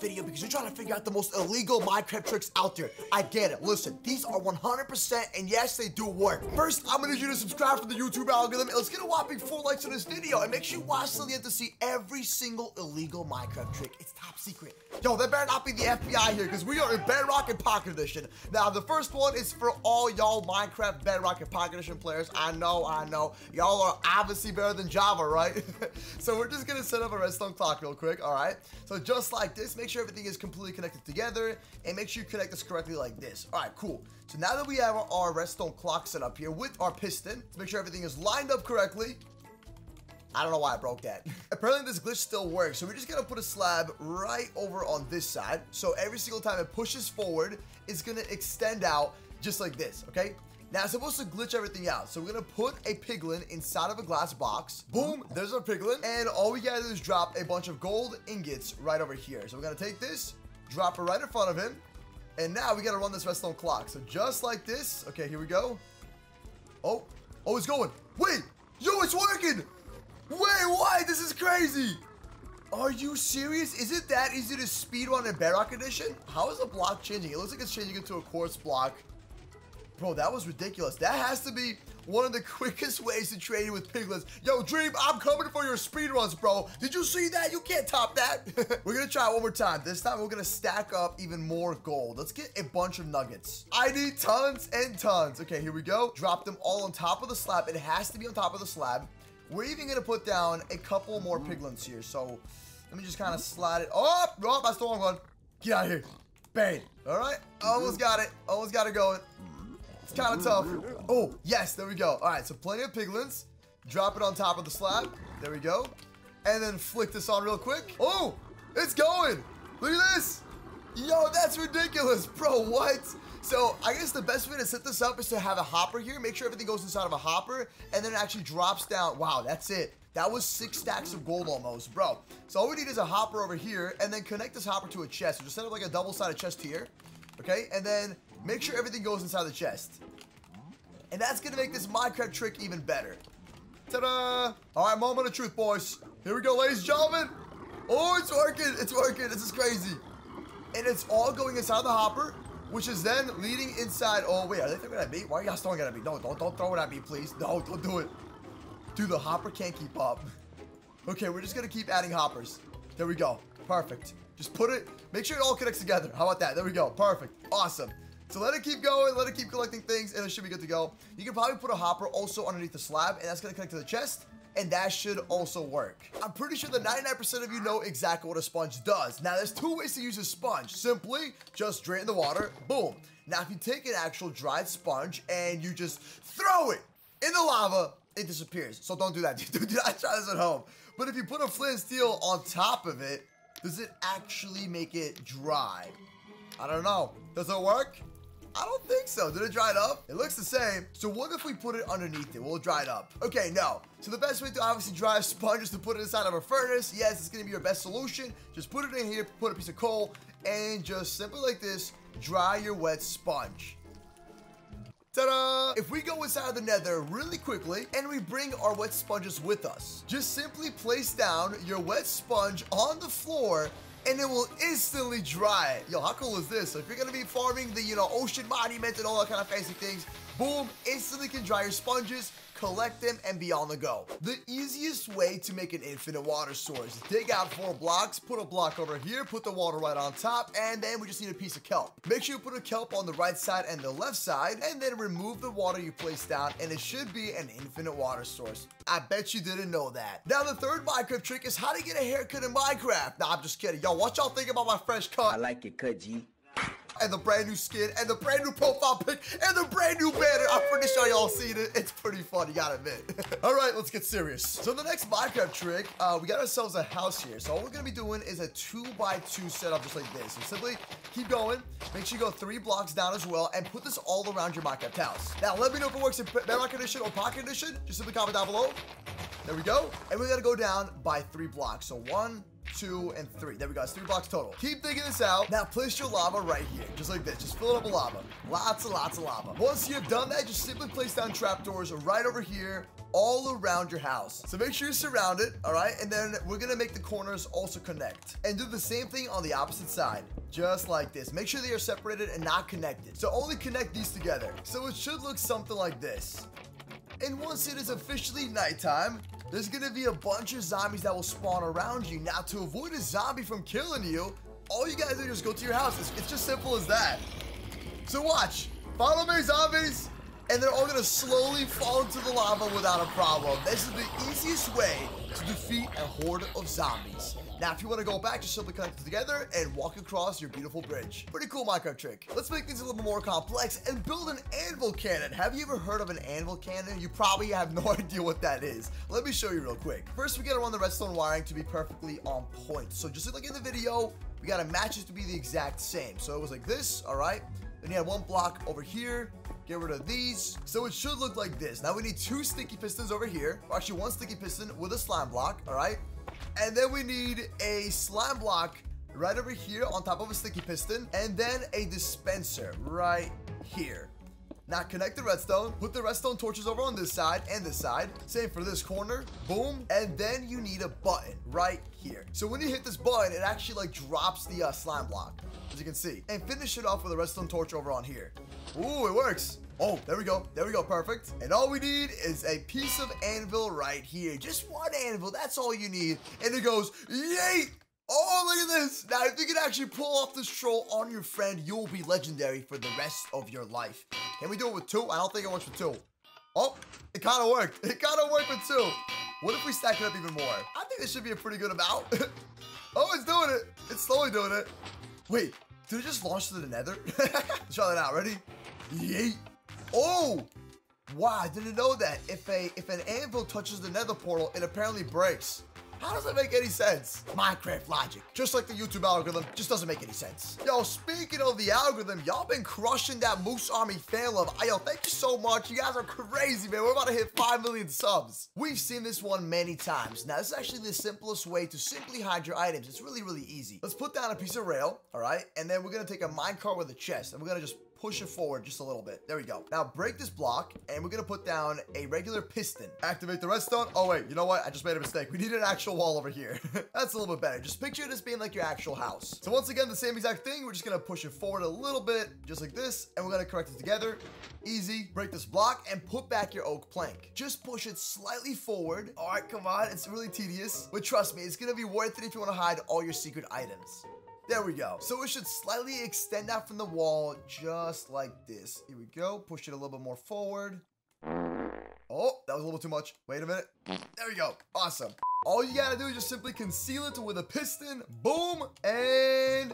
video because you're trying to figure out the most illegal Minecraft tricks out there. I get it. Listen, these are 100% and yes, they do work. First, I'm gonna need you to subscribe for the YouTube algorithm and let's get a whopping four likes on this video and make sure you watch till the end to see every single illegal Minecraft trick. It's top secret. Yo, that better not be the FBI here because we are in Bedrock and Pocket Edition. Now, the first one is for all y'all Minecraft Bedrock and Pocket Edition players. I know, I know. Y'all are obviously better than Java, right? so we're just gonna set up a redstone clock real quick, all right? So just like this, make sure everything is completely connected together and make sure you connect this correctly like this. All right, cool. So now that we have our, our redstone clock set up here with our piston, let's make sure everything is lined up correctly. I don't know why I broke that. Apparently this glitch still works, so we're just gonna put a slab right over on this side. So every single time it pushes forward, it's gonna extend out just like this, okay? Now it's supposed to glitch everything out. So we're gonna put a piglin inside of a glass box. Boom, there's our piglin. And all we gotta do is drop a bunch of gold ingots right over here. So we're gonna take this, drop it right in front of him. And now we gotta run this redstone clock. So just like this. Okay, here we go. Oh, oh, it's going. Wait, yo, it's working. Wait, why? This is crazy. Are you serious? Is it that easy to speedrun in Bedrock Edition? How is the block changing? It looks like it's changing into a quartz block. Bro, that was ridiculous. That has to be one of the quickest ways to trade with piglins. Yo, Dream, I'm coming for your speed runs, bro. Did you see that? You can't top that. we're gonna try one more time. This time we're gonna stack up even more gold. Let's get a bunch of nuggets. I need tons and tons. Okay, here we go. Drop them all on top of the slab. It has to be on top of the slab. We're even gonna put down a couple more piglins here. So let me just kind of slide it. Oh, oh, that's the wrong one. Get out of here. Bang. All right. Almost got it. Almost got it going. It's kind of tough. Oh, yes. There we go. All right. So plenty of piglins. Drop it on top of the slab. There we go. And then flick this on real quick. Oh, it's going. Look at this. Yo, that's ridiculous. Bro, what? So I guess the best way to set this up is to have a hopper here. Make sure everything goes inside of a hopper and then it actually drops down. Wow, that's it. That was six stacks of gold almost, bro. So all we need is a hopper over here and then connect this hopper to a chest. So just set up like a double-sided chest here, okay? And then make sure everything goes inside the chest. And that's gonna make this Minecraft trick even better. Ta-da! All right, moment of truth, boys. Here we go, ladies and gentlemen. Oh, it's working, it's working. This is crazy. And it's all going inside the hopper which is then leading inside. Oh, wait, are they throwing at me? Why are y'all throwing at me? No, don't, don't throw it at me, please. No, don't do it. Dude, the hopper can't keep up. Okay, we're just gonna keep adding hoppers. There we go. Perfect. Just put it, make sure it all connects together. How about that? There we go. Perfect. Awesome. So let it keep going, let it keep collecting things, and it should be good to go. You can probably put a hopper also underneath the slab, and that's gonna connect to the chest and that should also work. I'm pretty sure that 99% of you know exactly what a sponge does. Now, there's two ways to use a sponge. Simply, just drain the water, boom. Now, if you take an actual dried sponge and you just throw it in the lava, it disappears. So don't do that. Do not try this at home. But if you put a flint and steel on top of it, does it actually make it dry? I don't know. Does it work? I don't think so. Did it dry it up? It looks the same. So what if we put it underneath it? We'll dry it up? Okay, no. So the best way to obviously dry a sponge is to put it inside of a furnace. Yes, it's going to be your best solution. Just put it in here, put a piece of coal, and just simply like this, dry your wet sponge. Ta-da! If we go inside of the nether really quickly and we bring our wet sponges with us, just simply place down your wet sponge on the floor and it will instantly dry. Yo, how cool is this? So if you're gonna be farming the, you know, ocean monument and all that kind of fancy things, boom, instantly can dry your sponges, collect them, and be on the go. The easiest way to make an infinite water source. Is dig out four blocks, put a block over here, put the water right on top, and then we just need a piece of kelp. Make sure you put a kelp on the right side and the left side, and then remove the water you placed down, and it should be an infinite water source. I bet you didn't know that. Now, the third Minecraft trick is how to get a haircut in Minecraft. Nah, I'm just kidding. Yo, what y'all think about my fresh cut? I like your cut, G and the brand new skin and the brand new profile pic and the brand new banner. I'm pretty sure y'all seen it. It's pretty fun, you gotta admit. all right, let's get serious. So the next Minecraft trick, uh, we got ourselves a house here. So all we're gonna be doing is a two by two setup just like this. So simply keep going. Make sure you go three blocks down as well and put this all around your Minecraft house. Now let me know if it works in Bedrock Edition or Pocket Edition. Just simply comment down below. There we go. And we gotta go down by three blocks. So one, two, and three. There we go. It's three blocks total. Keep digging this out. Now place your lava right here, just like this. Just fill it up with lava. Lots and lots of lava. Once you've done that, just simply place down trapdoors right over here all around your house. So make sure you surround it, all right? And then we're gonna make the corners also connect. And do the same thing on the opposite side, just like this. Make sure they are separated and not connected. So only connect these together. So it should look something like this. And once it is officially nighttime, there's gonna be a bunch of zombies that will spawn around you. Now, to avoid a zombie from killing you, all you gotta do is go to your house. It's, it's just simple as that. So watch. Follow me, zombies and they're all gonna slowly fall into the lava without a problem. This is the easiest way to defeat a horde of zombies. Now, if you want to go back, just simply connect it together and walk across your beautiful bridge. Pretty cool Minecraft trick. Let's make things a little more complex and build an anvil cannon. Have you ever heard of an anvil cannon? You probably have no idea what that is. Let me show you real quick. First, we gotta run the redstone wiring to be perfectly on point. So just like in the video, we gotta match it to be the exact same. So it was like this, all right? Then you have one block over here, Get rid of these. So it should look like this. Now we need two sticky pistons over here. Or actually one sticky piston with a slime block. All right. And then we need a slime block right over here on top of a sticky piston. And then a dispenser right here. Now connect the redstone, put the redstone torches over on this side and this side. Same for this corner, boom. And then you need a button right here. So when you hit this button, it actually like drops the uh, slime block, as you can see. And finish it off with a redstone torch over on here. Ooh, it works. Oh, there we go. There we go. Perfect. And all we need is a piece of anvil right here. Just one anvil. That's all you need. And it goes, yay! Oh, look at this. Now, if you can actually pull off this troll on your friend, you'll be legendary for the rest of your life. Can we do it with two? I don't think it works with two. Oh, it kind of worked. It kind of worked with two. What if we stack it up even more? I think this should be a pretty good amount. oh, it's doing it. It's slowly doing it. Wait, did it just launch to the nether? Let's try that out. Ready? Yeet. Oh! Wow, I didn't know that. If a if an anvil touches the nether portal, it apparently breaks. How does that make any sense? Minecraft logic. Just like the YouTube algorithm, just doesn't make any sense. Yo, speaking of the algorithm, y'all been crushing that Moose Army fan love. Yo, thank you so much. You guys are crazy, man. We're about to hit 5 million subs. We've seen this one many times. Now, this is actually the simplest way to simply hide your items. It's really, really easy. Let's put down a piece of rail, all right? And then we're gonna take a minecart with a chest, and we're gonna just push it forward just a little bit. There we go. Now break this block and we're gonna put down a regular piston. Activate the redstone. Oh wait, you know what? I just made a mistake. We need an actual wall over here. That's a little bit better. Just picture it as being like your actual house. So once again, the same exact thing. We're just gonna push it forward a little bit, just like this, and we're gonna correct it together. Easy. Break this block and put back your oak plank. Just push it slightly forward. All right, come on. It's really tedious, but trust me, it's gonna be worth it if you wanna hide all your secret items. There we go. So it should slightly extend out from the wall just like this. Here we go. Push it a little bit more forward. Oh, that was a little too much. Wait a minute. There we go. Awesome. All you gotta do is just simply conceal it with a piston. Boom. And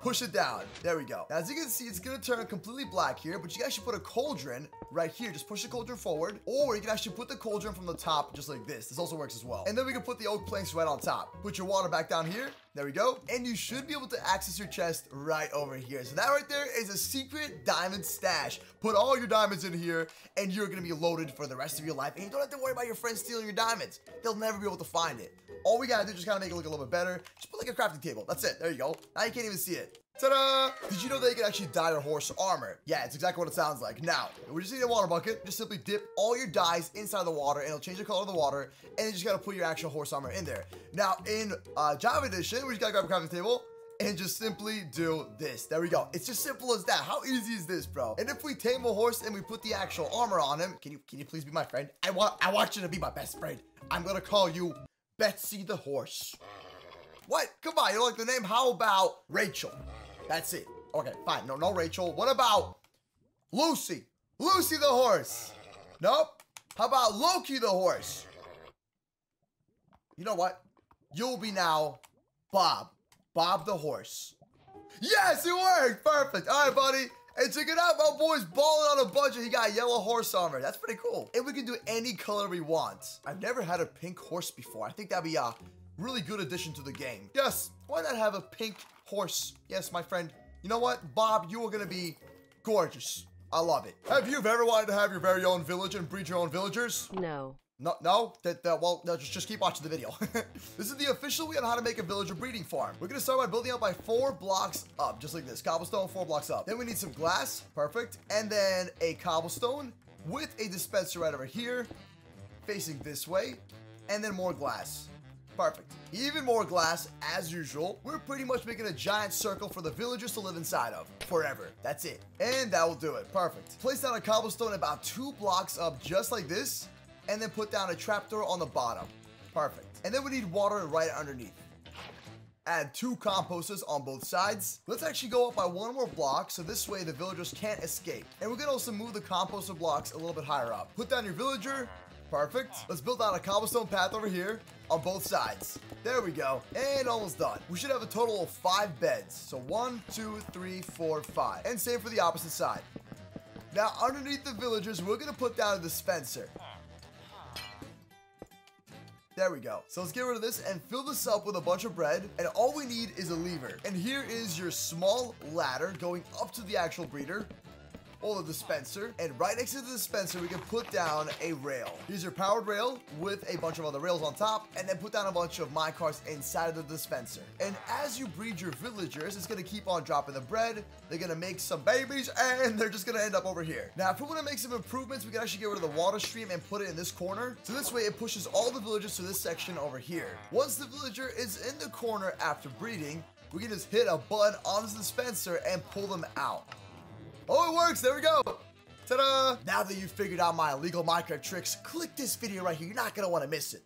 push it down. There we go. Now, as you can see, it's gonna turn completely black here, but you guys should put a cauldron right here. Just push the cauldron forward, or you can actually put the cauldron from the top just like this. This also works as well. And then we can put the oak planks right on top. Put your water back down here. There we go. And you should be able to access your chest right over here. So that right there is a secret diamond stash. Put all your diamonds in here and you're gonna be loaded for the rest of your life. And you don't have to worry about your friends stealing your diamonds. They'll never be able to find it. All we gotta do is just kind of make it look a little bit better. Just put like a crafting table. That's it. There you go. Now you can't even see it. Ta-da! Did you know they can actually dye your horse armor? Yeah, it's exactly what it sounds like. Now, we just need a water bucket. Just simply dip all your dyes inside the water and it'll change the color of the water. And you just gotta put your actual horse armor in there. Now, in uh, Java Edition, we just gotta grab a crafting table and just simply do this. There we go. It's just simple as that. How easy is this, bro? And if we tame a horse and we put the actual armor on him, can you can you please be my friend? I want I want you to be my best friend. I'm gonna call you Betsy the horse. What? Come on, you like the name? How about Rachel? That's it. Okay, fine. No, no Rachel. What about Lucy? Lucy the horse. Nope. How about Loki the horse? You know what? You'll be now Bob. Bob the horse. Yes, it worked. Perfect. All right, buddy. Hey, check it out. My boy's balling on a budget. He got yellow horse armor. That's pretty cool. And we can do any color we want. I've never had a pink horse before. I think that'd be a really good addition to the game. Yes, why not have a pink horse. Yes, my friend. You know what, Bob, you are gonna be gorgeous. I love it. Have you ever wanted to have your very own village and breed your own villagers? No. No, no, that, that well, no, just, just keep watching the video. this is the official way on how to make a villager breeding farm. We're gonna start by building out by four blocks up, just like this. Cobblestone, four blocks up. Then we need some glass, perfect. And then a cobblestone with a dispenser right over here. facing this way, and then more glass. Perfect. Even more glass, as usual. We're pretty much making a giant circle for the villagers to live inside of. Forever. That's it. And that will do it. Perfect. Place down a cobblestone about two blocks up just like this. And then put down a trapdoor on the bottom. Perfect. And then we need water right underneath. Add two composters on both sides. Let's actually go up by one more block so this way the villagers can't escape. And we're gonna also move the composter blocks a little bit higher up. Put down your villager. Perfect. Let's build out a cobblestone path over here on both sides. There we go. And almost done. We should have a total of five beds. So one, two, three, four, five. And same for the opposite side. Now, underneath the villagers, we're going to put down a dispenser. There we go. So let's get rid of this and fill this up with a bunch of bread. And all we need is a lever. And here is your small ladder going up to the actual breeder or the dispenser. And right next to the dispenser, we can put down a rail. Here's your powered rail with a bunch of other rails on top, and then put down a bunch of minecarts inside of the dispenser. And as you breed your villagers, it's gonna keep on dropping the bread. They're gonna make some babies, and they're just gonna end up over here. Now, if we wanna make some improvements, we can actually get rid of the water stream and put it in this corner. So this way, it pushes all the villagers to this section over here. Once the villager is in the corner after breeding, we can just hit a button on the dispenser and pull them out. Oh, it works. There we go. Ta-da! Now that you've figured out my illegal Minecraft tricks, click this video right here. You're not going to want to miss it.